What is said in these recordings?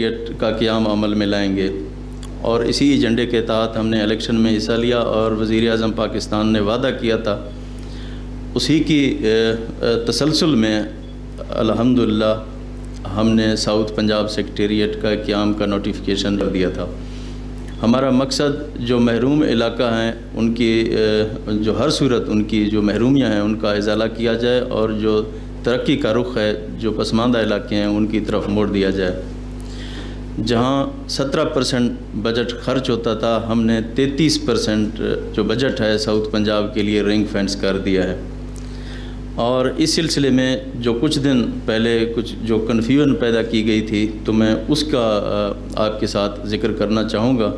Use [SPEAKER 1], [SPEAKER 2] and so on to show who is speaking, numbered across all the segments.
[SPEAKER 1] का क़्याम अमल में लाएँगे। और इसी एजेंडे के तहत हमने इलेक्शन में हिस्सा लिया और वज़ी अजम पाकिस्तान ने वादा किया था। उसी की तसलसल में अल्हम्दुलिल्लाह हमने साउथ पंजाब सेक्रेटेरिएट का क़्याम का नोटिफिकेशन कर दिया था। हमारा मकसद जो महरूम इलाका हैं, उनकी जो हर सूरत उनकी, जो महरूमियाँ हैं, उनका इजाला किया जाए और जो तरक्की का रुख है, जो पसमानदा इलाके हैं, उनकी तरफ़ मोड़ दिया जाए। जहाँ 17 परसेंट बजट खर्च होता था हमने 33 परसेंट जो बजट है साउथ पंजाब के लिए रिंग फेंस कर दिया है। और इस सिलसिले में जो कुछ दिन पहले कुछ जो कन्फ्यूज़न पैदा की गई थी तो मैं उसका आपके साथ ज़िक्र करना चाहूँगा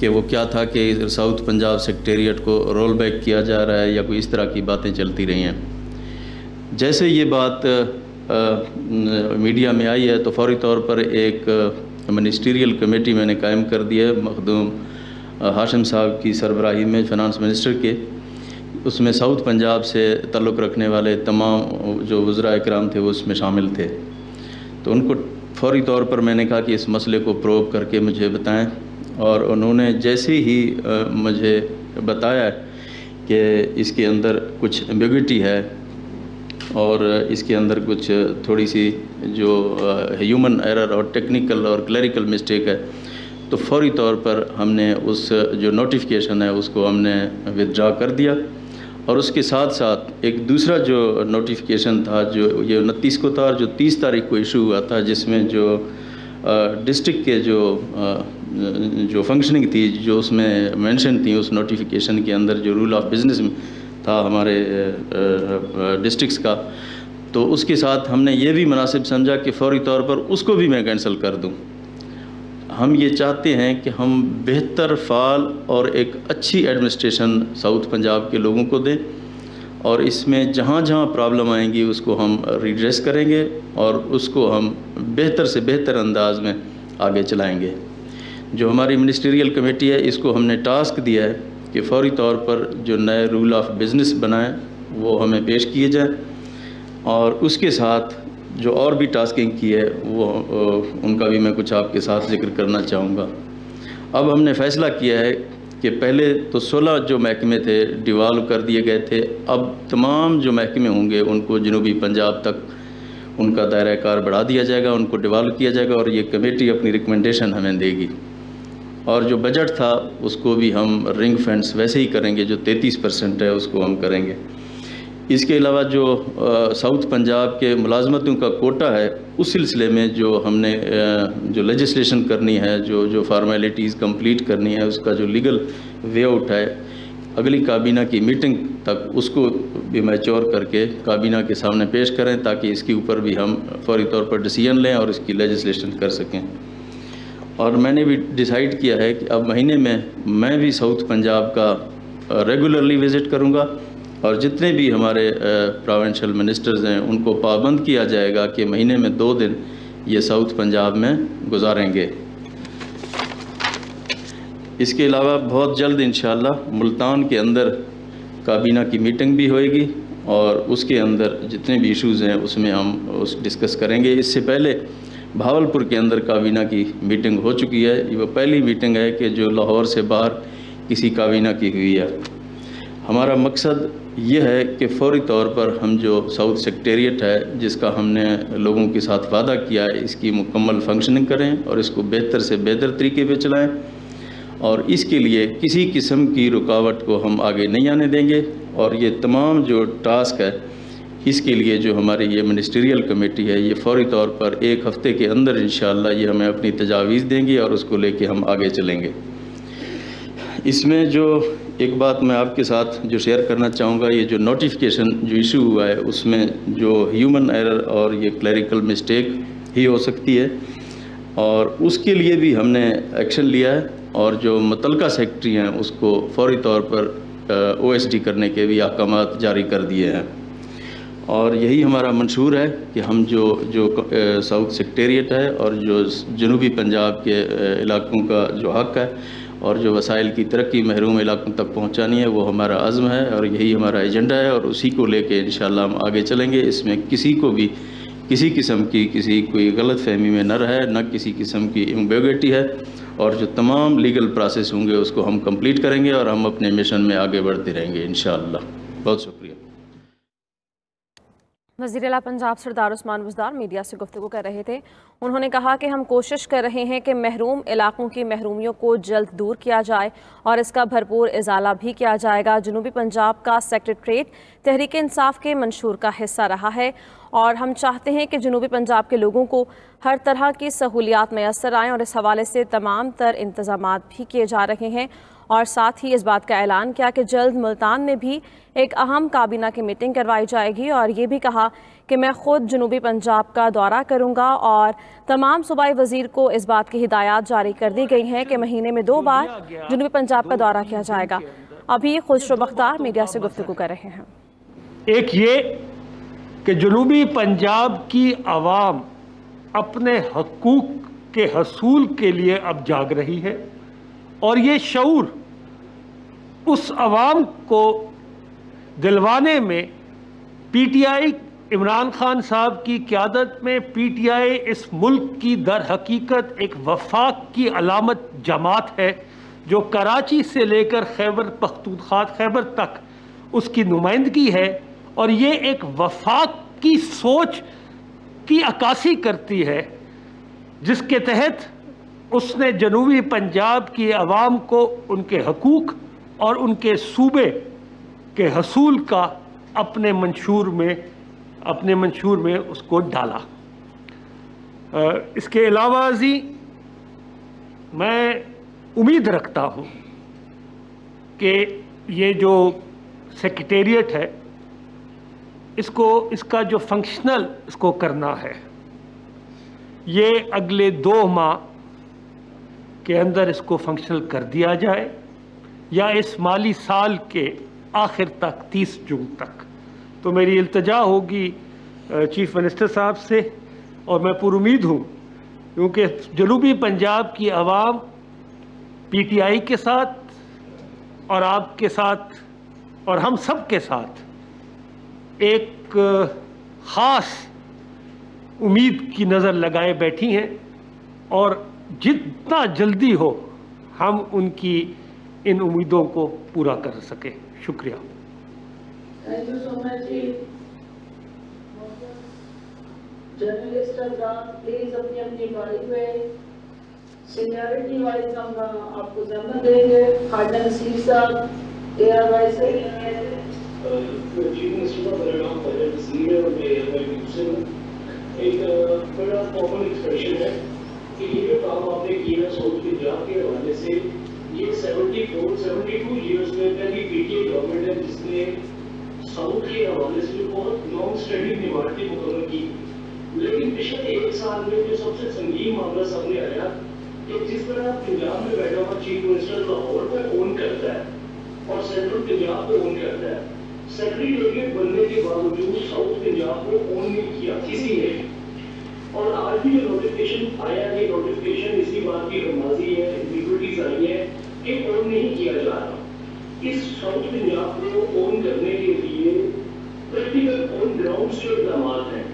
[SPEAKER 1] कि वो क्या था कि साउथ पंजाब सेक्रेटेरिएट को रोल बैक किया जा रहा है या कोई इस तरह की बातें चलती रही हैं। जैसे ये बात आ, मीडिया में आई है तो फौरी तौर पर एक मिनिस्टीरियल कमेटी मैंने कायम कर दी है, मखदूम हाशिम साहब की सरबराही में फ़ाइनांस मिनिस्टर के। उसमें साउथ पंजाब से ताल्लुक़ रखने वाले तमाम जो वज़रा कराम थे, वो उसमें शामिल थे। तो उनको फौरी तौर पर मैंने कहा कि इस मसले को प्रोव करके मुझे बताएँ। और उन्होंने जैसे ही मुझे बताया कि इसके अंदर कुछ एम्बिगिटी है और इसके अंदर कुछ थोड़ी सी जो ह्यूमन एरर और टेक्निकल और क्लरिकल मिस्टेक है तो फौरी तौर पर हमने उस जो नोटिफिकेशन है, उसको हमने विदड्रा कर दिया और उसके साथ साथ एक दूसरा जो नोटिफिकेशन था, जो ये उनतीस को था जो तीस तारीख को इशू हुआ था, जिसमें जो डिस्ट्रिक्ट के जो जो फंक्शनिंग थी, जो उसमें मेंशन थी उस नोटिफिकेशन के अंदर जो रूल ऑफ़ बिज़नेस था हमारे डिस्ट्रिक्स का। तो उसके साथ हमने ये भी मुनासिब समझा कि फौरी तौर पर उसको भी मैं कैंसिल कर दूँ। हम ये चाहते हैं कि हम बेहतर फाल और एक अच्छी एडमिनिस्ट्रेशन साउथ पंजाब के लोगों को दें और इसमें जहाँ जहाँ प्रॉब्लम आएँगी उसको हम रिड्रेस करेंगे और उसको हम बेहतर से बेहतर अंदाज में आगे चलाएँगे। जो हमारी मिनिस्ट्रियल कमेटी है, इसको हमने टास्क दिया है कि फौरी तौर पर जो नए रूल ऑफ़ बिज़नेस बनाएँ, वो हमें पेश किए जाएँ। और उसके साथ जो और भी टास्किंग की है, वो उनका भी मैं कुछ आपके साथ ज़िक्र करना चाहूँगा। अब हमने फ़ैसला किया है कि पहले तो 16 जो महकमे थे, डिवाल्व कर दिए गए थे। अब तमाम जो महकमे होंगे, उनको जनूबी पंजाब तक उनका दायरा कार बढ़ा दिया जाएगा, उनको डिवाल्व किया जाएगा और ये कमेटी अपनी रिकमेंडेशन हमें देगी। और जो बजट था उसको भी हम रिंग फेंस वैसे ही करेंगे जो 33 परसेंट है उसको हम करेंगे। इसके अलावा जो साउथ पंजाब के मुलाजमतों का कोटा है उस सिलसिले में जो हमने आ, जो लेजिस्लेशन करनी है जो जो फार्मेलिटीज़ कंप्लीट करनी है उसका जो लीगल वे आउट है अगली काबीना की मीटिंग तक उसको भी मैच्योर करके काबीना के सामने पेश करें ताकि इसके ऊपर भी हम फौरी तौर पर डिसीज़न लें और इसकी लेजिस्लेशन कर सकें। और मैंने भी डिसाइड किया है कि अब महीने में मैं भी साउथ पंजाब का रेगुलरली विज़िट करूँगा और जितने भी हमारे प्रोविंशियल मिनिस्टर्स हैं, उनको पाबंद किया जाएगा कि महीने में दो दिन ये साउथ पंजाब में गुजारेंगे। इसके अलावा बहुत जल्द इन मुल्तान के अंदर काबीना की मीटिंग भी होएगी और उसके अंदर जितने भी इश्यूज़ हैं, उसमें हम, उस डिस्कस करेंगे। इससे पहले भावलपुर के अंदर काबीना की मीटिंग हो चुकी है। ये वो पहली मीटिंग है कि जो लाहौर से बाहर किसी काबीना की हुई है। हमारा मकसद ये है कि फौरी तौर पर हम जो साउथ सेक्रेटेरिएट है, जिसका हमने लोगों के साथ वादा किया है इसकी मुकम्मल फंक्शनिंग करें और इसको बेहतर से बेहतर तरीके पे चलाएँ और इसके लिए किसी किस्म की रुकावट को हम आगे नहीं आने देंगे और ये तमाम जो टास्क है इसके लिए जो हमारी ये मिनिस्ट्रियल कमेटी है, ये फौरी तौर पर एक हफ़्ते के अंदर इन ये हमें अपनी तजावीज़ देंगी और उसको लेके हम आगे चलेंगे। इसमें जो एक बात मैं आपके साथ जो शेयर करना चाहूँगा, ये जो नोटिफिकेशन जो इशू हुआ है, उसमें जो ह्यूमन एरर और ये क्लरिकल मिस्टेक ही हो सकती है और उसके लिए भी हमने एक्शन लिया है और जो मुतलका सेक्रेटरी हैं, उसको फौरी तौर पर ओएसडी करने के भी अहकाम जारी कर दिए हैं। और यही हमारा मंशूर है कि हम जो जो साउथ सेक्रेटेरिएट है और जो जनूबी पंजाब के इलाकों का जो हक है और जो वसाइल की तरक्की महरूम इलाकों तक पहुँचानी है, वो हमारा अज़म है और यही हमारा एजेंडा है और उसी को लेके इन हम आगे चलेंगे। इसमें किसी को भी किसी किस्म की, किसी कोई गलत फहमी में न रहे, न किसी किस्म की एम्बेगटी है और जो तमाम लीगल प्रोसेस होंगे उसको हम कंप्लीट करेंगे और हम अपने मिशन में आगे बढ़ते रहेंगे इन बहुत शुक्रिया।
[SPEAKER 2] वज़ीर अला पंजाब सरदार उस्मान बुजदार मीडिया से गुफ्तु कर रहे थे। उन्होंने कहा कि हम कोशिश कर रहे हैं कि महरूम इलाकों की महरूमियों को जल्द दूर किया जाए और इसका भरपूर इजाला भी किया जाएगा। जनूबी पंजाब का सेक्रेटरीट तहरीक इंसाफ के मंशूर का हिस्सा रहा है और हम चाहते हैं कि जनूबी पंजाब के लोगों को हर तरह की सहूलियात मैसर आएँ और इस हवाले से तमाम तर इंतज़ाम भी किए जा रहे हैं। और साथ ही इस बात का ऐलान किया कि जल्द मुल्तान में भी एक अहम काबीना की मीटिंग करवाई जाएगी और ये भी कहा कि मैं ख़ुद जनूबी पंजाब का दौरा करूँगा और तमाम सूबाई वज़ीर को इस बात की हिदायत जारी कर दी गई हैं कि महीने में दो बार जनूबी पंजाब का दौरा किया जाएगा। अभी खुशरो बख्तार मीडिया से गुफ्तु कर रहे हैं।
[SPEAKER 3] एक ये कि जनूबी पंजाब की आवाम अपने हकूक़ के हसूल के लिए अब जाग रही है। और ये शूर उस आवाम को दिलवाने में पीटीआई इमरान खान साहब की क्यादत में पीटीआई इस मुल्क की दर हकीकत एक वफाक की अलामत जमात है, जो कराची से लेकर खैबर पख्तूनख्वा खैबर तक उसकी नुमाइंदगी है और ये एक वफाक की सोच की अक्सी करती है, जिसके तहत उसने जनूबी पंजाब की आवाम को उनके हकूक़ और उनके सूबे के हसूल का अपने मंशूर में, अपने मंशूर में उसको डाला। इसके अलावा जी, मैं उम्मीद रखता हूँ कि ये जो सेक्रेटेरिएट है, इसको, इसका जो फंक्शनल इसको करना है। ये अगले दो माह के अंदर इसको फंक्शनल कर दिया जाए, या इस माली साल के आखिर तक 30 जून तक। तो मेरी इल्तजा होगी चीफ मिनिस्टर साहब से, और मैं पुरुद हूँ, क्योंकि जनूबी पंजाब की आवाम पीटीआई के साथ, और आपके साथ, और हम सब के साथ एक ख़ास उम्मीद की नज़र लगाए बैठी हैं, और जितना जल्दी हो हम उनकी इन उम्मीदों को पूरा कर सके। शुक्रिया।
[SPEAKER 4] Thank you so much journalist please अपनी अपनी बारी पे। सीनियरिटी वाइज हम आपको जमा देंगे। खाजा नसीर साहब ए आर वाई से
[SPEAKER 5] एक बड़ा कॉमन एक्सप्रेशन है। कि ये जो काम आपने किया साउथ पंजाब के हवाले से ये 74 72 इयर्स में पहली पीटीए गवर्नमेंट है जिसने साउथ के हवाले से बहुत लॉन्ग स्टैंडिंग इमारतें मुकम्मल की। लेकिन पिछले एक साल में जो सबसे संगीन मामला सामने आया कि जिस तरह पंजाब में बैठा हुआ चीफ मिनिस्टर लाहौर पर ओन करता है और सेंट्रल पंजाब को ओन करता है। सेक्रेटरीट बनने के बावजूद साउथ पंजाब को ओन नहीं किया। किसी ने और आज भी जो नोटिफिकेशन आया है नोटिफिकेशन इसी बात की रमाजी है डिफिकल्टीज आई है कि ऑन नहीं किया जा रहा। इस साउथ पंजाब को ऑन करने के लिए प्रैक्टिकल ऑन ग्राउंड जो इकदाम हैं।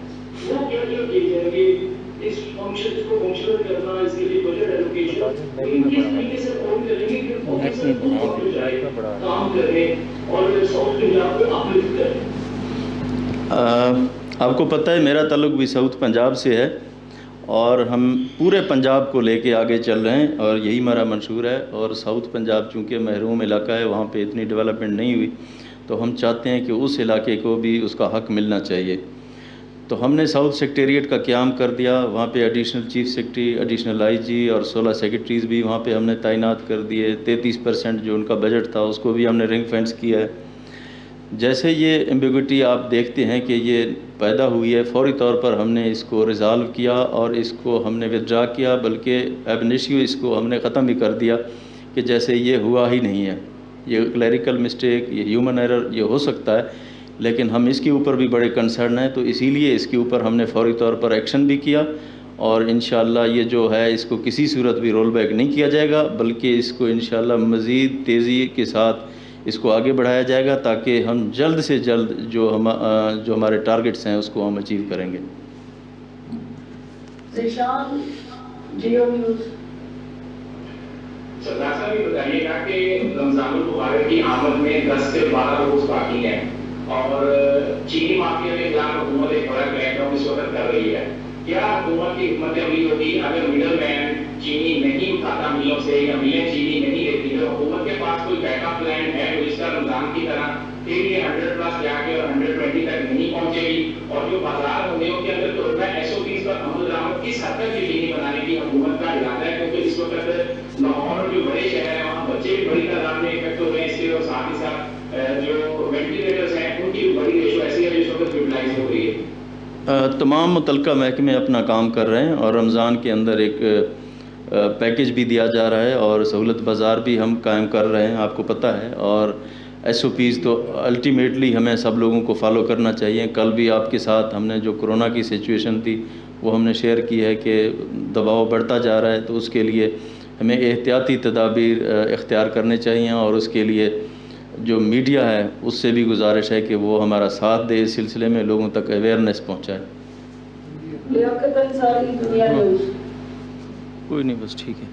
[SPEAKER 5] वो क्या क्या किए जाएँगे? इस फ़ंक्शन को फंक्शनल करना इसके लिए बजट एलोकेशन किस तरीके से ऑन करेंगे? कि ऑफिसर खुद वक्त जाए काम करें और साउथ पंजाब को अपलिफ्ट
[SPEAKER 1] करें। आपको पता है, मेरा ताल्लुक भी साउथ पंजाब से है और हम पूरे पंजाब को लेके आगे चल रहे हैं और यही हमारा मंशूर है और साउथ पंजाब चूँकि महरूम इलाका है, वहाँ पे इतनी डेवलपमेंट नहीं हुई तो हम चाहते हैं कि उस इलाके को भी उसका हक मिलना चाहिए। तो हमने साउथ सेक्रेटेरिएट का क्याम कर दिया, वहाँ पे additional chief secretary additional IG और 16 सेक्रेटरीज़ भी वहाँ पे हमने तैनात कर दिए। 33 परसेंट जो उनका बजट था, उसको भी हमने रिंग फेंस किया है। जैसे ये एम्बिगटी आप देखते हैं कि ये पैदा हुई है, फौरी तौर पर हमने इसको रिज़ाल्व किया और इसको हमने विदड्रा किया, बल्कि एबनिशियो इसको हमने ख़त्म भी कर दिया कि जैसे ये हुआ ही नहीं है। ये क्लैरिकल मिस्टेक ये ह्यूमन एरर ये हो सकता है, लेकिन हम इसके ऊपर भी बड़े कंसर्न हैं तो इसीलिए इसके ऊपर हमने फौरी तौर पर एक्शन भी किया और इन ये जो है, इसको किसी सूरत भी रोल बैक नहीं किया जाएगा, बल्कि इसको इन मज़ीद तेज़ी के साथ इसको आगे बढ़ाया जाएगा ताकि हम जल्द से जल्द जो हम जो हमारे टारगेट्स हैं उसको हम अचीव करेंगे।
[SPEAKER 4] जिशान जियो न्यूज़
[SPEAKER 6] सरदार साहब ये बताइएगा कि रमज़ान मुबारक की आमद में 10 से 12 रोज बाकी हैं और चीनी माफिया के खिलाफ हुकूमत एक बड़ा क्रैकडाउन इस वक्त कर रही है। क्या हुकूमत की हिम्मत अमली होती? अगर मिडल मैन चीनी नहीं उठाता मिलों से या मिलें चीनी नहीं देती तो हुकूमत के पास कोई बैकअप प्लान है तो इसका रमज़ान की तरह फिर ये हंड्रेड प्लस जाके और हंड्रेड ट्वेंटी तक नहीं पहुंचेगी। और जो बाज़ार होंगे उनके अंदर कोरोना एस ओ पीज पर अमल दरामद किस हद तक यकीनी बनाने की हुकूमत का इरादा है, क्योंकि इस वक्त लाहौर जो बड़े शहर है, वहाँ बच्चे भी बड़ी तादाद में इफ़ेक्ट हो रहे हैं इससे और साथ ही साथ जो वेंटिलेटर्स हैं, उनकी बड़ी रेशो ऐसी है जो इस वक्त यूटिलाइज हो रही है।
[SPEAKER 1] तमाम मुतलका महकमे अपना काम कर रहे हैं, और रमज़ान के अंदर एक पैकेज भी दिया जा रहा है और सहूलत बाज़ार भी हम कायम कर रहे हैं, आपको पता है। और एस ओ पीज़ तो अल्टीमेटली हमें सब लोगों को फॉलो करना चाहिए। कल भी आपके साथ हमने जो कोरोना की सिचुएशन थी, वो हमने शेयर की है कि दबाव बढ़ता जा रहा है तो उसके लिए हमें एहतियाती तदाबीर इख्तियार करने चाहिए और उसके लिए जो मीडिया है, उससे भी गुजारिश है कि वो हमारा साथ दे इस सिलसिले में, लोगों तक अवेयरनेस पहुँचाए। कोई नहीं बस ठीक है।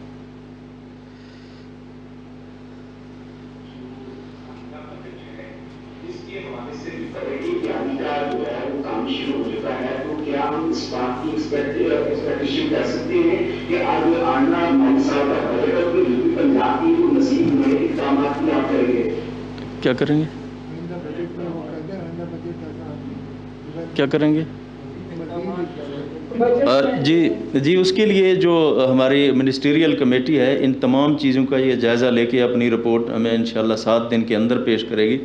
[SPEAKER 6] क्या हैं करेंगे?
[SPEAKER 1] क्या करेंगे क्या करेंगे
[SPEAKER 4] बजट
[SPEAKER 1] और
[SPEAKER 4] में-
[SPEAKER 1] जी जी उसके लिए जो हमारी मिनिस्टीरियल कमेटी है इन तमाम चीज़ों का ये जायज़ा लेके अपनी रिपोर्ट हमें इंशाल्लाह सात दिन के अंदर पेश करेगी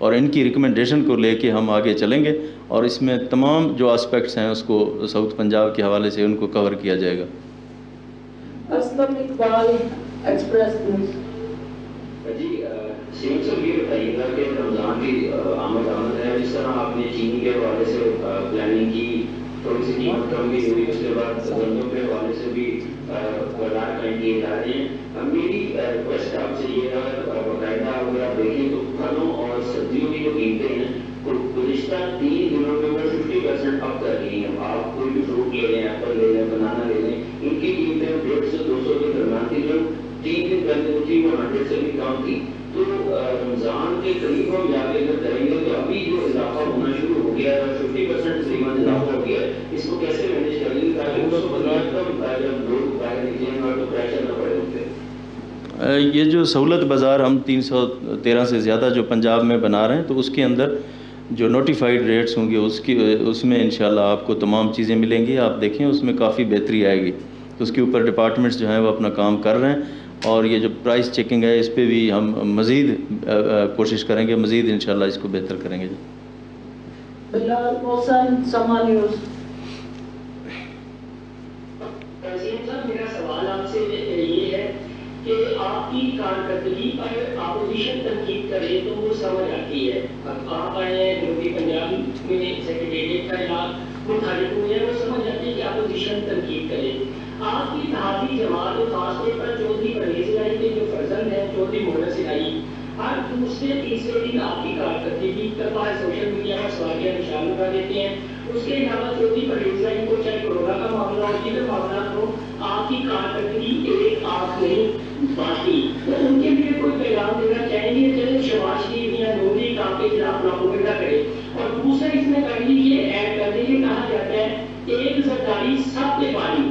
[SPEAKER 1] और इनकी रिकमेंडेशन को लेके हम आगे चलेंगे और इसमें तमाम जो आस्पेक्ट्स हैं उसको साउथ पंजाब के हवाले से उनको कवर किया जाएगा।
[SPEAKER 4] असलम इकबाल एक्सप्रेस न्यूज़
[SPEAKER 6] जी सीएम साहब ये बताइएगा कि रमज़ान की आमद आमद है। जिस तरह आपने चीनी के हवाले से प्लानिंग की थोड़ी सी कीमत कम भी हुई उसके बाद गंदों के हवाले से भी बाज़ार कायम जा रहे हैं। मेरी रिक्वेस्ट आपसे ये बाकायदा अगर आप देखें तो फलों और सब्जियों की जो कीमतें हैं गुजशत तीन दिनों में वो फिफ्टी परसेंट अप कर गई हैं। आप कोई भी फ्रूट ले लें एप्पल ले लें बनाना ले लें, इनकी कीमतें डेढ़ से, दो सौ के दरमियान थी। जो तीन दिन पहले थी, वो हंड्रेड से भी कम थी। तो रमज़ान के करीब हम जाके अगर करेंगे तो अभी जो इजाफा होना शुरू हो गया है फिफ्टी परसेंट तकरीबन इजाफा हो गया है इसको कैसे मैनेज करेंगे ताकि उसको बदलाव कम जब लोग बाहर निकलेंगे तो प्रेशर ना पड़े उन पर
[SPEAKER 1] ये जो सहूलत बाज़ार हम 313 से ज़्यादा जो पंजाब में बना रहे हैं तो उसके अंदर जो नोटिफाइड रेट्स होंगे उसकी उसमें इंशाल्लाह आपको तमाम चीज़ें मिलेंगी आप देखें उसमें काफ़ी बेहतरी आएगी। तो उसके ऊपर डिपार्टमेंट्स जो हैं वो अपना काम कर रहे हैं। और ये जो प्राइस चेकिंग है इस पर भी हम मज़ीद कोशिश करेंगे मज़ीद इंशाल्लाह इसको बेहतर करेंगे।
[SPEAKER 5] ये है कि आपकी कारकर्दगी पर अपोजिशन तनकीद करे तो वो समझ आती है। अब आप आए हैं जनूबी पंजाब में सेक्रेटेरिएट का इलाज मुखालिफ हुए हैं वो समझ आती है कि अपोजिशन तनकीद करे। आपकी तहाफी जमात खासतौर पर चौधरी परवेज इलाही के जो फर्जंद है, चौधरी मोहम्मद इलाही हर दूसरे, तीसरे दिन आपकी कारकर्दगी करता है सोशल मीडिया पर सवालिया निशान लगा देते हैं। उसके अलावा चौधरी परवेज इलाही को चाहे कोरोना का मामला हो जिधर मामला हो, आपकी कारकर्दगी एक आँख नहीं, बाकी। तो उनके लिए कोई पैगाम देना चाहेंगे, चले शबाज शरीफ या नूरी के खिलाफ नामुमकिन करे। और दूसरा इसमें कर लीजिए ऐड कर लीजिए कहा जाता है, एक सरकारी सब पे पानी